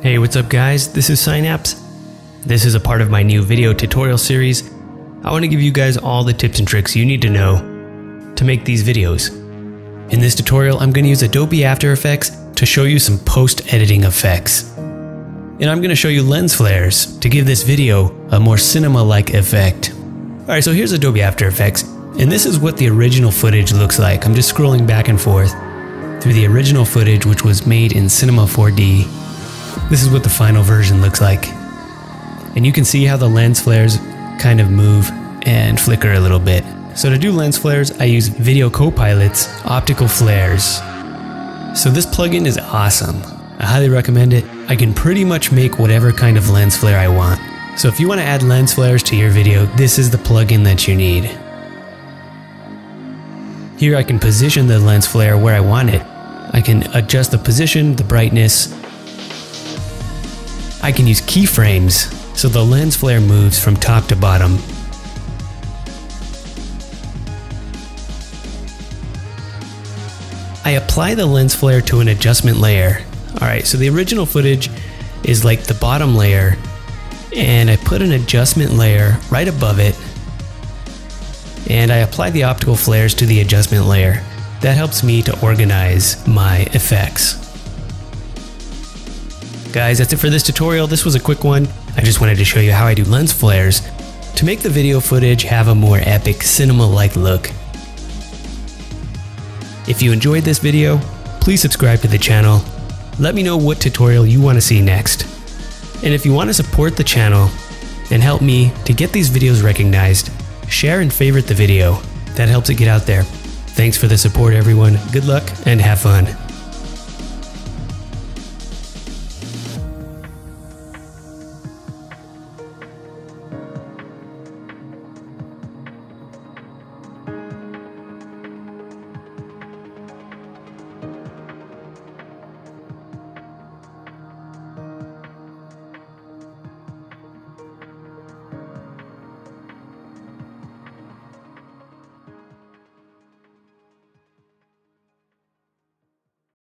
Hey, what's up guys? This is Psynaps. This is a part of my new video tutorial series. I want to give you guys all the tips and tricks you need to know to make these videos. In this tutorial, I'm going to use Adobe After Effects to show you some post-editing effects. And I'm going to show you lens flares to give this video a more cinema-like effect. Alright, so here's Adobe After Effects, and this is what the original footage looks like. I'm just scrolling back and forth through the original footage which was made in Cinema 4D. This is what the final version looks like. And you can see how the lens flares kind of move and flicker a little bit. So to do lens flares, I use Video Copilot's optical flares. So this plugin is awesome. I highly recommend it. I can pretty much make whatever kind of lens flare I want. So if you want to add lens flares to your video, this is the plugin that you need. Here I can position the lens flare where I want it. I can adjust the position, the brightness. I can use keyframes so the lens flare moves from top to bottom. I apply the lens flare to an adjustment layer. Alright, so the original footage is like the bottom layer and I put an adjustment layer right above it and I apply the optical flares to the adjustment layer. That helps me to organize my effects. Guys, that's it for this tutorial. This was a quick one. I just wanted to show you how I do lens flares to make the video footage have a more epic cinema-like look. If you enjoyed this video, please subscribe to the channel. Let me know what tutorial you want to see next. And if you want to support the channel and help me to get these videos recognized, share and favorite the video. That helps it get out there. Thanks for the support everyone. Good luck and have fun.